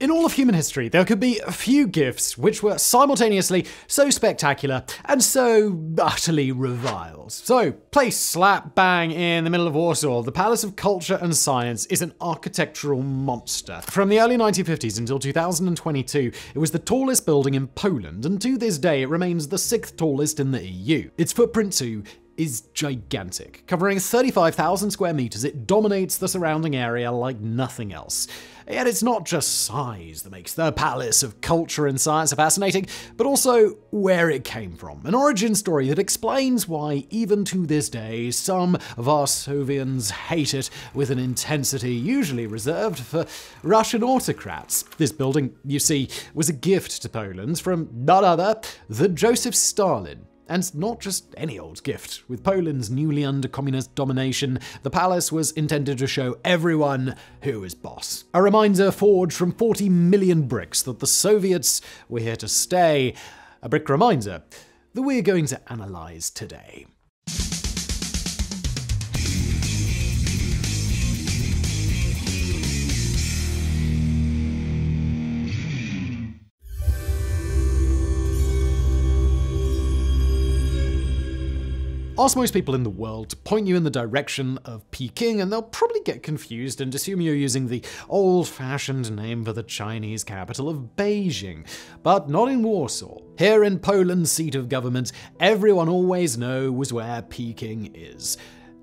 In all of human history, there could be a few gifts which were simultaneously so spectacular and so utterly reviled. So, placed slap bang in the middle of Warsaw, the Palace of Culture and Science is an architectural monster. From the early 1950s until 2022, it was the tallest building in Poland, and to this day, it remains the sixth tallest in the EU. Its footprint, too, is gigantic. Covering 35,000 square meters, it dominates the surrounding area like nothing else. Yet it's not just size that makes the Palace of Culture and Science fascinating, but also where it came from. An origin story that explains why, even to this day, some Varsovians hate it with an intensity usually reserved for Russian autocrats. This building, you see, was a gift to Poland from none other than Joseph Stalin. And not just any old gift. With Poland's newly under communist domination, the palace was intended to show everyone who is boss. A reminder forged from 40 million bricks that the Soviets were here to stay. A brick reminder that we're going to analyze today. Ask most people in the world to point you in the direction of Peking, and they'll probably get confused and assume you're using the old fashioned name for the Chinese capital of Beijing. But not in Warsaw. Here in Poland's seat of government, everyone always knows where Peking is.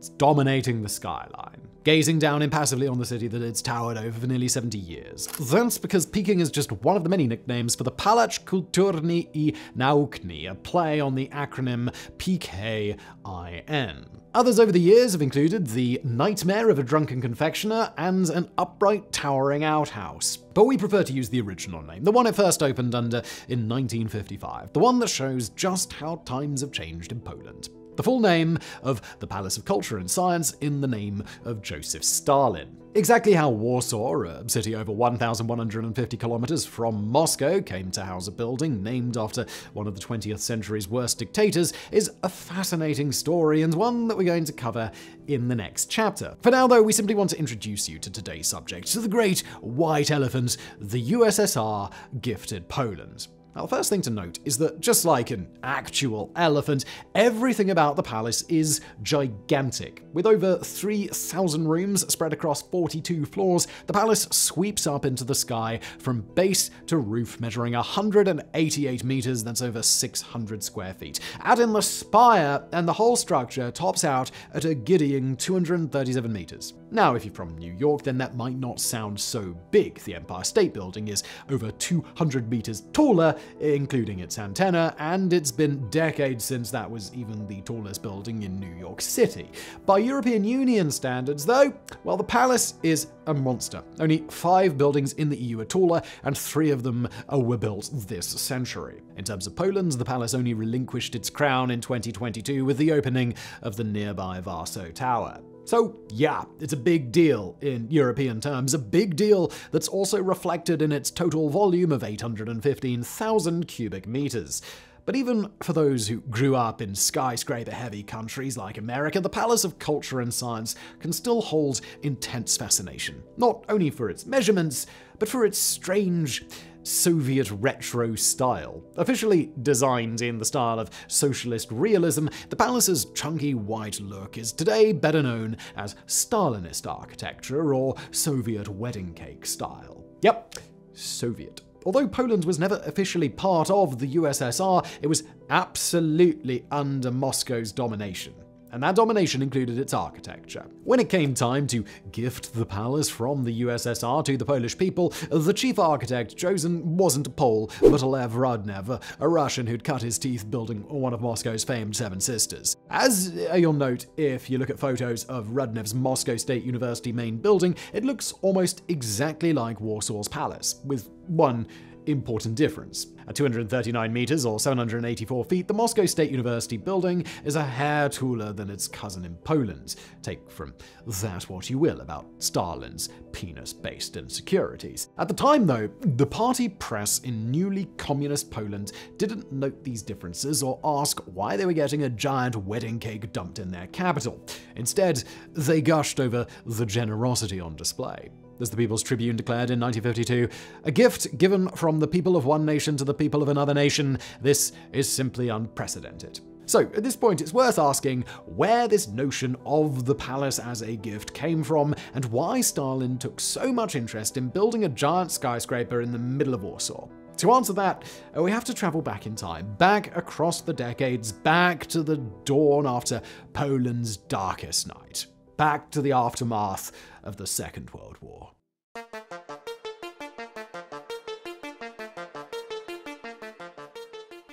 It's dominating the skyline gazing down impassively on the city that it's towered over for nearly 70 years. That's because Peking is just one of the many nicknames for the Palach Kulturny i Naukny, a play on the acronym PKIN. Others over the years have included the Nightmare of a Drunken Confectioner and an upright towering outhouse. But we prefer to use the original name, the one it first opened under in 1955, the one that shows just how times have changed in Poland. The full name of the Palace of Culture and Science in the name of Joseph Stalin. Exactly how Warsaw, a city over 1,150 kilometers from Moscow, came to house a building named after one of the 20th century's worst dictators is a fascinating story and one that we're going to cover in the next chapter. For now, though, we simply want to introduce you to today's subject, to the great white elephant, the USSR gifted Poland. Now, the first thing to note is that just like an actual elephant, everything about the palace is gigantic. With over 3,000 rooms spread across 42 floors, the palace sweeps up into the sky from base to roof, measuring 188 meters, that's over 600 square feet. Add in the spire, and the whole structure tops out at a giddying 237 meters. Now, if you're from New York, then that might not sound so big. The Empire State Building is over 200 meters taller, including its antenna, and it's been decades since that was even the tallest building in New York City. By European Union standards, though, well, the palace is a monster. Only five buildings in the EU are taller, and three of them uh, were built this century. In terms of Poland, the palace only relinquished its crown in 2022 with the opening of the nearby Warsaw Tower. So, yeah, it's a big deal in European terms, a big deal that's also reflected in its total volume of 815,000 cubic meters. But even for those who grew up in skyscraper heavy countries like America, the Palace of Culture and Science can still hold intense fascination. Not only for its measurements, but for its strange, Soviet retro style. Officially designed in the style of socialist realism, the palace's chunky white look is today better known as Stalinist architecture or Soviet wedding cake style. Yep, Soviet. Although Poland was never officially part of the USSR, it was absolutely under Moscow's domination and that domination included its architecture. When it came time to gift the palace from the USSR to the Polish people, the chief architect chosen wasn't a Pole, but Lev Rudnev, a Russian who'd cut his teeth building one of Moscow's famed Seven Sisters. As you'll note, if you look at photos of Rudnev's Moscow State University main building, it looks almost exactly like Warsaw's palace, with one important difference. At 239 meters or 784 feet, the Moscow State University building is a hair taller than its cousin in Poland. Take from that what you will about Stalin's penis-based insecurities. At the time, though, the party press in newly communist Poland didn't note these differences or ask why they were getting a giant wedding cake dumped in their capital. Instead, they gushed over the generosity on display. As the People's Tribune declared in 1952, a gift given from the people of one nation to the people of another nation. This is simply unprecedented. So, at this point, it's worth asking where this notion of the palace as a gift came from and why Stalin took so much interest in building a giant skyscraper in the middle of Warsaw. To answer that, uh, we have to travel back in time, back across the decades, back to the dawn after Poland's darkest night, back to the aftermath of the Second World War.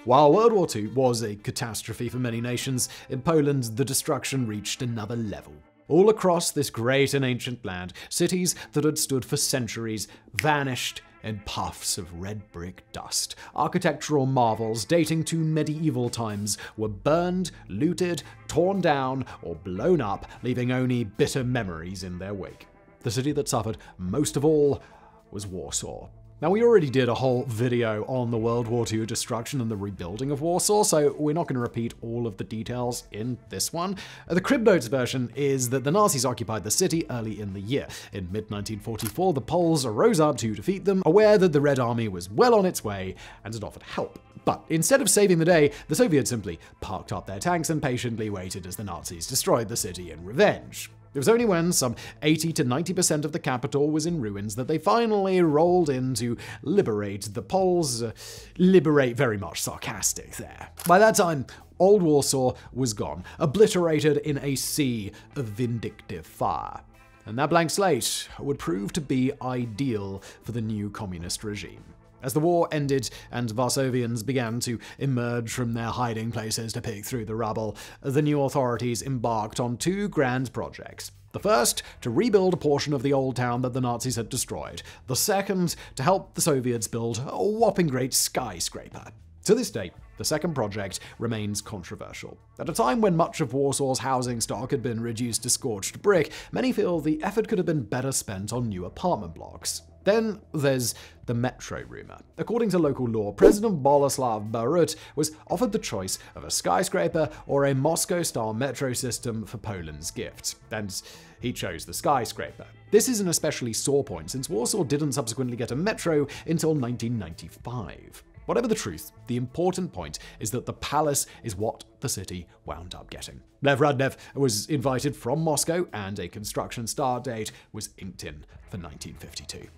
While World War II was a catastrophe for many nations, in Poland the destruction reached another level. All across this great and ancient land, cities that had stood for centuries vanished in puffs of red brick dust. Architectural marvels dating to medieval times were burned, looted, torn down, or blown up, leaving only bitter memories in their wake. The city that suffered most of all was Warsaw. Now, we already did a whole video on the World War II destruction and the rebuilding of Warsaw, so we're not going to repeat all of the details in this one. The Crib Notes version is that the Nazis occupied the city early in the year. In mid 1944, the Poles rose up to defeat them, aware that the Red Army was well on its way and had offered help. But instead of saving the day, the Soviets simply parked up their tanks and patiently waited as the Nazis destroyed the city in revenge. It was only when some 80 to 90% of the capital was in ruins that they finally rolled in to liberate the Poles. Uh, liberate very much sarcastic there. By that time, Old Warsaw was gone, obliterated in a sea of vindictive fire. And that blank slate would prove to be ideal for the new communist regime. As the war ended and Varsovians began to emerge from their hiding places to pick through the rubble, the new authorities embarked on two grand projects. The first, to rebuild a portion of the old town that the Nazis had destroyed. The second, to help the Soviets build a whopping great skyscraper. To this day, the second project remains controversial. At a time when much of Warsaw's housing stock had been reduced to scorched brick, many feel the effort could have been better spent on new apartment blocks. Then there's the metro rumor. According to local law, President Boleslav Bierut was offered the choice of a skyscraper or a Moscow style metro system for Poland's gift. And he chose the skyscraper. This is an especially sore point since Warsaw didn't subsequently get a metro until 1995. Whatever the truth, the important point is that the palace is what the city wound up getting. Lev Rudnev was invited from Moscow, and a construction start date was inked in for 1952.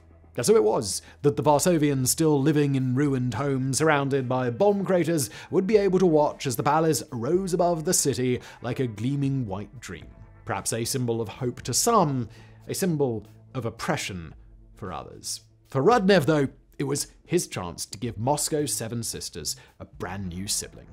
So it was that the Varsovians, still living in ruined homes surrounded by bomb craters, would be able to watch as the palace rose above the city like a gleaming white dream. Perhaps a symbol of hope to some, a symbol of oppression for others. For Rudnev, though, it was his chance to give Moscow's Seven Sisters a brand new sibling.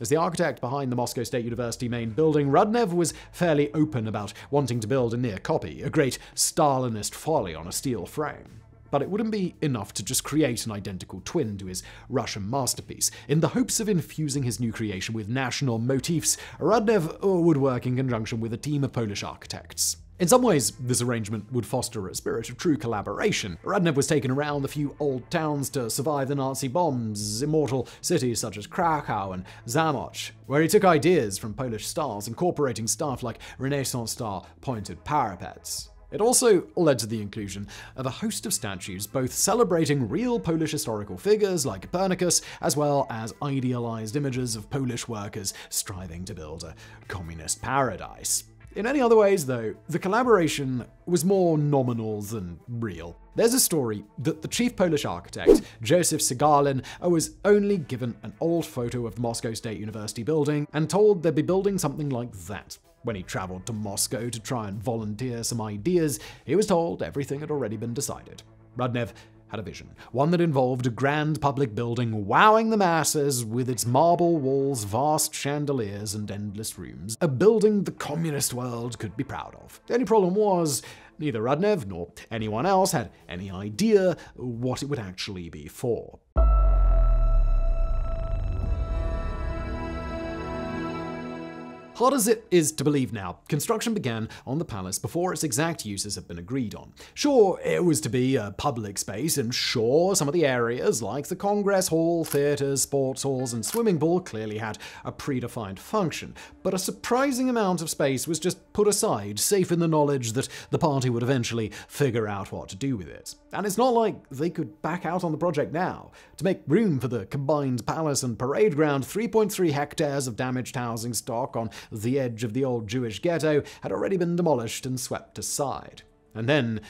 As the architect behind the Moscow State University main building, Rudnev was fairly open about wanting to build a near copy, a great Stalinist folly on a steel frame. But it wouldn't be enough to just create an identical twin to his Russian masterpiece. In the hopes of infusing his new creation with national motifs, Rudnev uh, would work in conjunction with a team of Polish architects. In some ways, this arrangement would foster a spirit of true collaboration. Rudnev was taken around a few old towns to survive the Nazi bombs, immortal cities such as Krakow and Zamość, where he took ideas from Polish styles, incorporating stuff like Renaissance-style pointed parapets. It also led to the inclusion of a host of statues, both celebrating real Polish historical figures like Copernicus, as well as idealized images of Polish workers striving to build a communist paradise. In any other ways, though, the collaboration was more nominal than real. There's a story that the chief Polish architect, Joseph Sigalin, was only given an old photo of the Moscow State University building and told they'd be building something like that. When he traveled to Moscow to try and volunteer some ideas, he was told everything had already been decided. Rudnev had a vision, one that involved a grand public building wowing the masses with its marble walls, vast chandeliers, and endless rooms. A building the communist world could be proud of. The only problem was, neither Rudnev nor anyone else had any idea what it would actually be for. Hard as it is to believe now, construction began on the palace before its exact uses had been agreed on. Sure, it was to be a public space, and sure, some of the areas, like the Congress Hall, theatres, sports halls, and swimming pool, clearly had a predefined function, but a surprising amount of space was just put aside, safe in the knowledge that the party would eventually figure out what to do with it. And it's not like they could back out on the project now. To make room for the combined palace and parade ground, 3.3 hectares of damaged housing stock on the edge of the old Jewish ghetto had already been demolished and swept aside. And then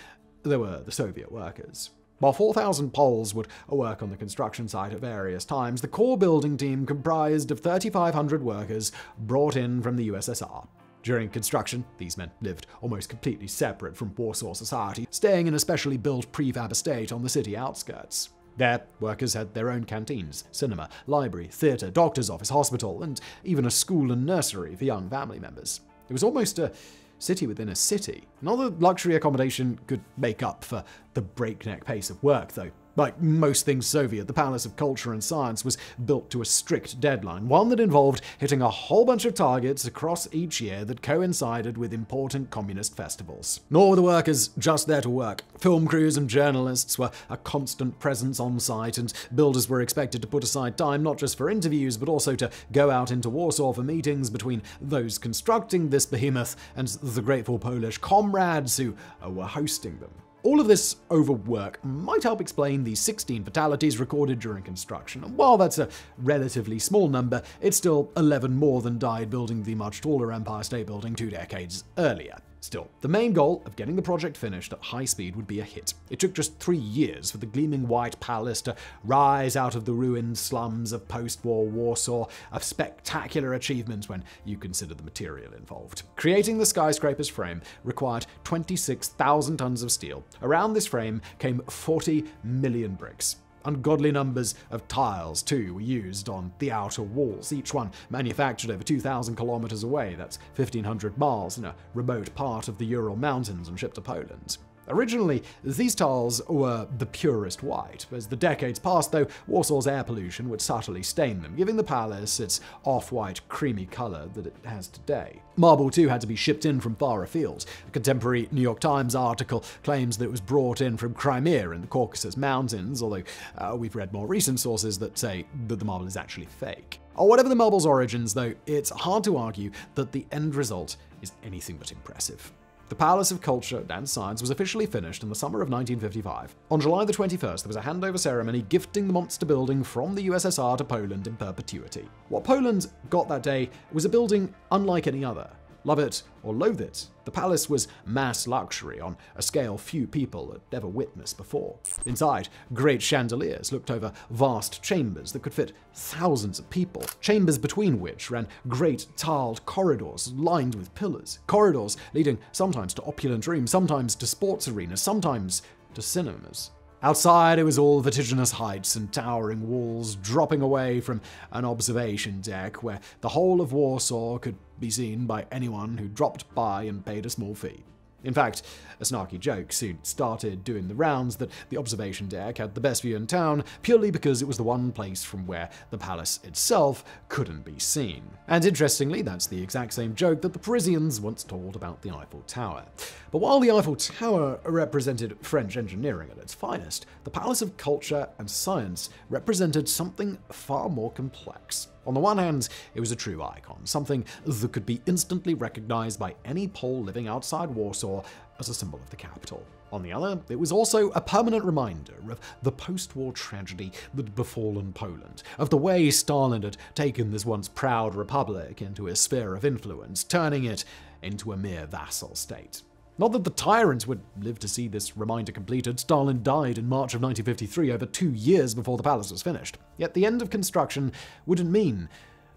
there were the Soviet workers. While 4,000 Poles would work on the construction site at various times, the core building team comprised of 3,500 workers brought in from the USSR. During construction, these men lived almost completely separate from Warsaw society, staying in a specially built prefab estate on the city outskirts. There, workers had their own canteens, cinema, library, theatre, doctor's office, hospital, and even a school and nursery for young family members. It was almost a city within a city. Not that luxury accommodation could make up for the breakneck pace of work, though. Like most things Soviet, the Palace of Culture and Science was built to a strict deadline, one that involved hitting a whole bunch of targets across each year that coincided with important communist festivals. Nor were the workers just there to work. Film crews and journalists were a constant presence on site, and builders were expected to put aside time not just for interviews, but also to go out into Warsaw for meetings between those constructing this behemoth and the grateful Polish comrades who were hosting them. All of this overwork might help explain the 16 fatalities recorded during construction. And while that's a relatively small number, it's still 11 more than died building the much taller Empire State Building two decades earlier. Still, the main goal of getting the project finished at high speed would be a hit. It took just three years for the gleaming white palace to rise out of the ruined slums of post war Warsaw, a spectacular achievement when you consider the material involved. Creating the skyscraper's frame required 26,000 tons of steel. Around this frame came 40 million bricks. Ungodly numbers of tiles, too, were used on the outer walls, each one manufactured over 2,000 kilometers away, that's 1,500 miles, in a remote part of the Ural Mountains and shipped to Poland. Originally, these tiles were the purest white. As the decades passed, though, Warsaw's air pollution would subtly stain them, giving the palace its off-white, creamy color that it has today. Marble, too, had to be shipped in from far afield. A contemporary New York Times article claims that it was brought in from Crimea in the Caucasus Mountains, although uh, we've read more recent sources that say that the marble is actually fake. Or whatever the marble's origins, though, it's hard to argue that the end result is anything but impressive. The Palace of Culture and Science was officially finished in the summer of 1955. On July the 21st, there was a handover ceremony gifting the monster building from the USSR to Poland in perpetuity. What Poland got that day was a building unlike any other. Love it or loathe it, the palace was mass luxury on a scale few people had ever witnessed before. Inside, great chandeliers looked over vast chambers that could fit thousands of people, chambers between which ran great tiled corridors lined with pillars. Corridors leading sometimes to opulent rooms, sometimes to sports arenas, sometimes to cinemas. Outside, it was all vertiginous heights and towering walls dropping away from an observation deck where the whole of Warsaw could be seen by anyone who dropped by and paid a small fee. In fact, a snarky joke soon started doing the rounds that the observation deck had the best view in town purely because it was the one place from where the palace itself couldn't be seen. And interestingly, that's the exact same joke that the Parisians once told about the Eiffel Tower. But while the Eiffel Tower represented French engineering at its finest, the Palace of Culture and Science represented something far more complex. On the one hand, it was a true icon, something that could be instantly recognized by any Pole living outside Warsaw as a symbol of the capital. On the other, it was also a permanent reminder of the post-war tragedy that had befallen Poland, of the way Stalin had taken this once proud republic into a sphere of influence, turning it into a mere vassal state. Not that the tyrant would live to see this reminder completed. Stalin died in March of 1953, over two years before the palace was finished. Yet the end of construction wouldn't mean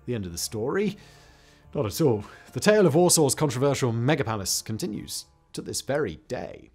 the end of the story. Not at all. The tale of Warsaw's controversial megapalace continues to this very day.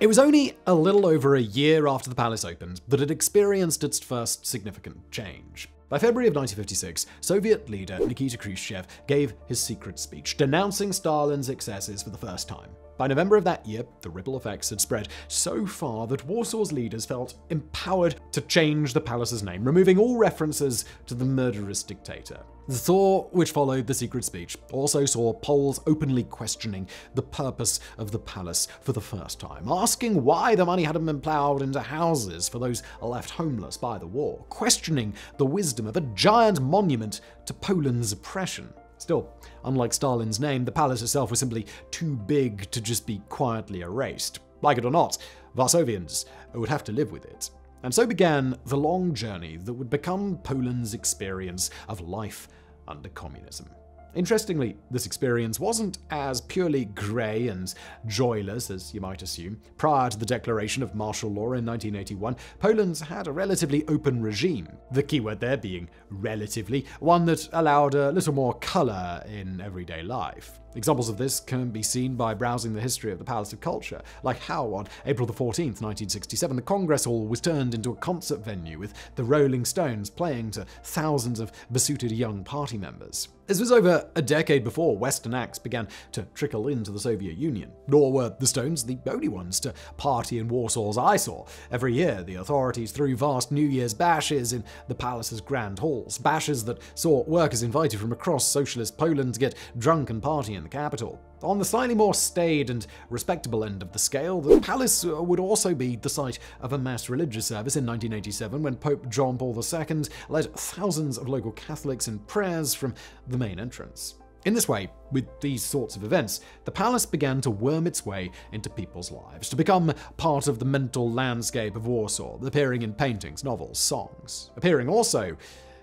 It was only a little over a year after the palace opened that it experienced its first significant change. By February of 1956, Soviet leader Nikita Khrushchev gave his secret speech denouncing Stalin's excesses for the first time. By November of that year, the ripple effects had spread so far that Warsaw's leaders felt empowered to change the palace's name, removing all references to the murderous dictator. The thaw, which followed the secret speech, also saw Poles openly questioning the purpose of the palace for the first time, asking why the money hadn't been ploughed into houses for those left homeless by the war, questioning the wisdom of a giant monument to Poland's oppression. Still, unlike Stalin's name, the palace itself was simply too big to just be quietly erased. Like it or not, Warsavians would have to live with it. And so began the long journey that would become Poland's experience of life under communism. Interestingly, this experience wasn't as purely grey and joyless as you might assume. Prior to the declaration of martial law in 1981, Poland had a relatively open regime. The keyword there being relatively, one that allowed a little more colour in everyday life. Examples of this can be seen by browsing the history of the Palace of Culture, like how on April 14, 1967, the Congress Hall was turned into a concert venue with the Rolling Stones playing to thousands of besuited young party members. This was over a decade before Western acts began to trickle into the Soviet Union. Nor were the Stones the only ones to party in Warsaw's eyesore. Every year, the authorities threw vast New Year's bashes in the palace's grand halls, bashes that saw workers invited from across socialist Poland to get drunk and party in the capital. On the slightly more staid and respectable end of the scale, the palace uh, would also be the site of a mass religious service in 1987 when Pope John Paul II led thousands of local Catholics in prayers from the main entrance. In this way, with these sorts of events, the palace began to worm its way into people's lives, to become part of the mental landscape of Warsaw, appearing in paintings, novels, songs, appearing also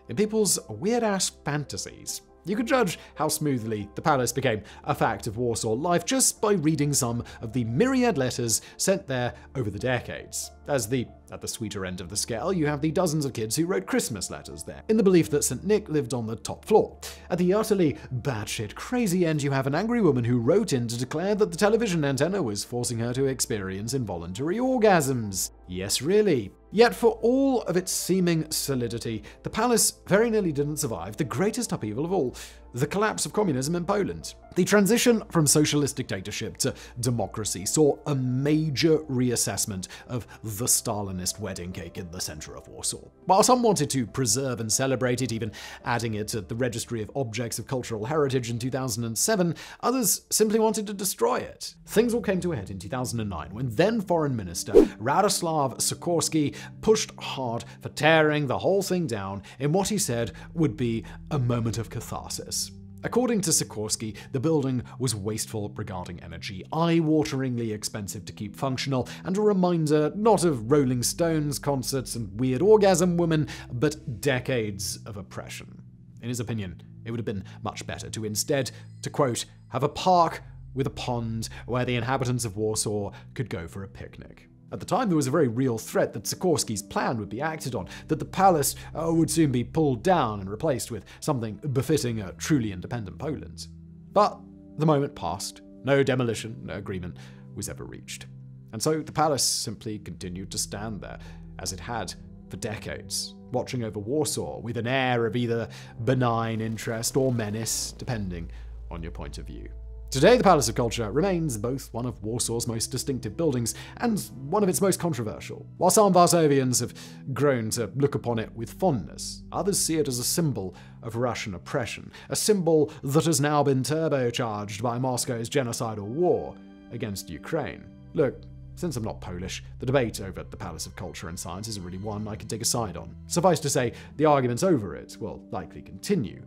in people's weird ass fantasies. You could judge how smoothly the palace became a fact of Warsaw life just by reading some of the myriad letters sent there over the decades. As the at the sweeter end of the scale, you have the dozens of kids who wrote Christmas letters there, in the belief that St. Nick lived on the top floor. At the utterly batshit crazy end, you have an angry woman who wrote in to declare that the television antenna was forcing her to experience involuntary orgasms. Yes, really. Yet, for all of its seeming solidity, the palace very nearly didn't survive the greatest upheaval of all the collapse of communism in Poland. The transition from socialist dictatorship to democracy saw a major reassessment of the Stalinist wedding cake in the center of Warsaw. While some wanted to preserve and celebrate it, even adding it to the Registry of Objects of Cultural Heritage in 2007, others simply wanted to destroy it. Things all came to a head in 2009 when then Foreign Minister Radoslaw Sikorski pushed hard for tearing the whole thing down in what he said would be a moment of catharsis. According to Sikorski, the building was wasteful regarding energy, eye-wateringly expensive to keep functional, and a reminder not of Rolling Stones concerts and weird orgasm women, but decades of oppression. In his opinion, it would have been much better to instead, to quote, have a park with a pond where the inhabitants of Warsaw could go for a picnic. At the time, there was a very real threat that Sikorski's plan would be acted on, that the palace uh, would soon be pulled down and replaced with something befitting a truly independent Poland. But the moment passed. No demolition no agreement was ever reached. And so the palace simply continued to stand there, as it had for decades, watching over Warsaw with an air of either benign interest or menace, depending on your point of view. Today, the Palace of Culture remains both one of Warsaw's most distinctive buildings and one of its most controversial. While some Warsavians have grown to look upon it with fondness, others see it as a symbol of Russian oppression, a symbol that has now been turbocharged by Moscow's genocidal war against Ukraine. Look, since I'm not Polish, the debate over the Palace of Culture and Science isn't really one I can take a side on. Suffice to say, the arguments over it will likely continue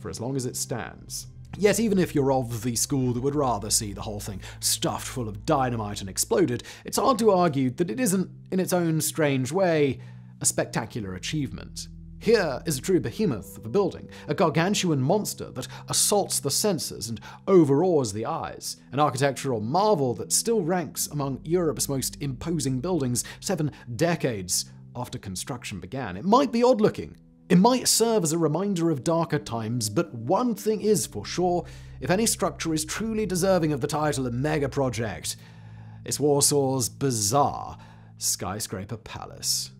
for as long as it stands. Yet, even if you're of the school that would rather see the whole thing stuffed full of dynamite and exploded, it's hard to argue that it isn't, in its own strange way, a spectacular achievement. Here is a true behemoth of a building, a gargantuan monster that assaults the senses and overawes the eyes, an architectural marvel that still ranks among Europe's most imposing buildings seven decades after construction began. It might be odd looking, it might serve as a reminder of darker times, but one thing is for sure if any structure is truly deserving of the title of mega project, it's Warsaw's bizarre skyscraper palace.